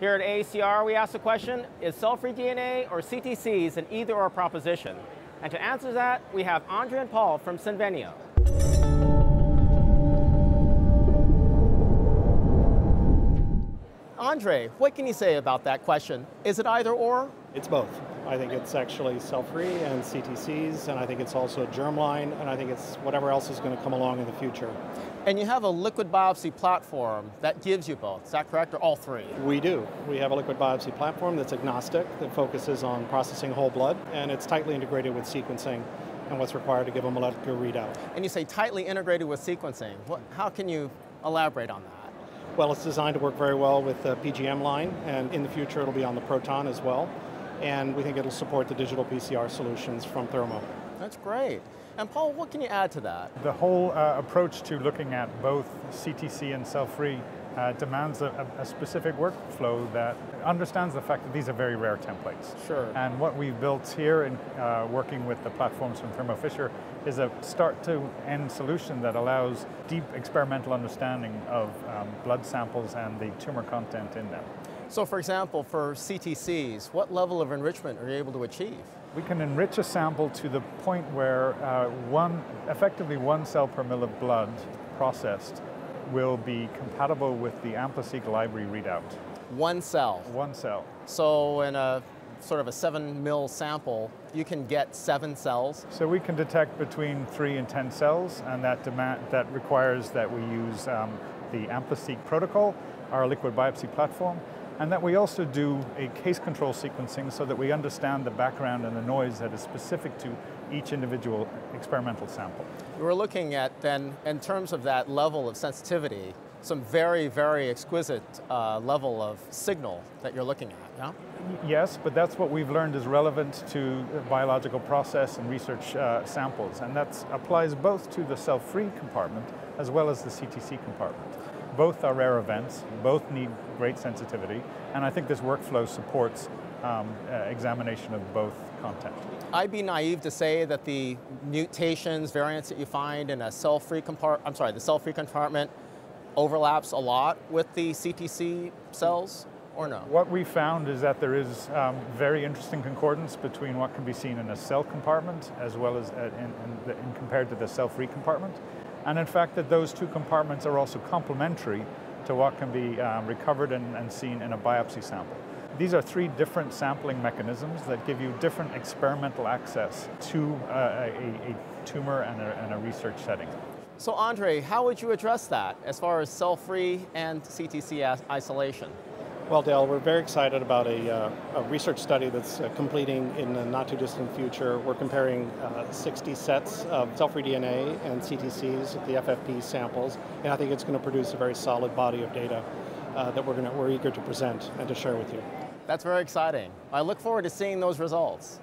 Here at AACR, we ask the question, is cell-free DNA or CTCs an either-or proposition? And to answer that, we have Andre and Paul from Cynvenio. Andre, what can you say about that question? Is it either or? It's both. I think it's actually cell-free and CTCs, and I think it's also germline, and I think it's whatever else is going to come along in the future. And you have a liquid biopsy platform that gives you both, is that correct, or all three? We do. We have a liquid biopsy platform that's agnostic, that focuses on processing whole blood, and it's tightly integrated with sequencing and what's required to give a molecular readout. And you say tightly integrated with sequencing. What, how can you elaborate on that? Well, it's designed to work very well with the PGM line, and in the future it'll be on the Proton as well. And we think it'll support the digital PCR solutions from Thermo. That's great. And Paul, what can you add to that? The whole uh, approach to looking at both CTC and cell-free uh, demands a, a, specific workflow that understands the fact that these are very rare templates. Sure. And what we've built here in uh, working with the platforms from Thermo Fisher is a start to end solution that allows deep experimental understanding of um, blood samples and the tumor content in them. So for example, for CTCs, what level of enrichment are you able to achieve? We can enrich a sample to the point where uh, one, effectively one cell per mil of blood processed will be compatible with the AmpliSeq library readout. One cell? One cell. So in a sort of a seven mil sample, you can get seven cells? So we can detect between three and 10 cells, and that, demand, that requires that we use um, the AmpliSeq protocol, our liquid biopsy platform, and that we also do a case control sequencing so that we understand the background and the noise that is specific to each individual experimental sample. We're looking at then, in terms of that level of sensitivity, some very, very exquisite uh, level of signal that you're looking at, yeah? Yes, but that's what we've learned is relevant to biological process and research uh, samples, and that applies both to the cell-free compartment as well as the CTC compartment. Both are rare events, both need great sensitivity, and I think this workflow supports um, uh, examination of both content. I'd be naive to say that the mutations, variants that you find in a cell-free compartment, I'm sorry, the cell-free compartment overlaps a lot with the CTC cells, or no? What we found is that there is um, very interesting concordance between what can be seen in a cell compartment as well as uh, in, in, the, in compared to the cell-free compartment. And in fact that those two compartments are also complementary to what can be um, recovered and, and seen in a biopsy sample. These are three different sampling mechanisms that give you different experimental access to uh, a, a, tumor and a, and a research setting. So Andre, how would you address that as far as cell-free and CTC isolation? Well, Dale, we're very excited about a, uh, a research study that's uh, completing in the not too distant future. We're comparing uh, 60 sets of cell-free DNA and CTCs, the FFP samples, and I think it's going to produce a very solid body of data uh, that we're, gonna, we're eager to present and to share with you. That's very exciting. I look forward to seeing those results.